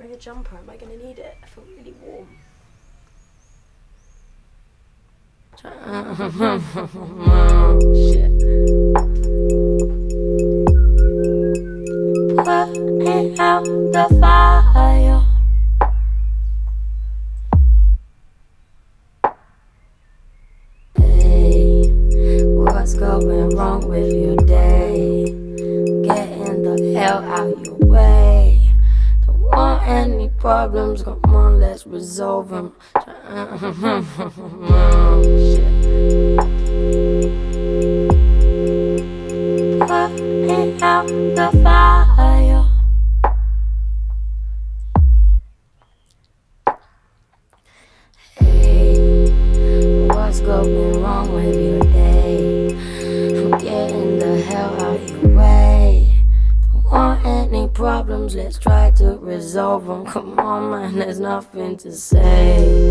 bring a jumper? Am I gonna need it? I feel really warm. Shit. Putting out the fire. Hey, what's going wrong with your day? Getting the hell out problems, come on, let's resolve them. Putting out the fire. problems, let's try to resolve them. Come on, man, there's nothing to say.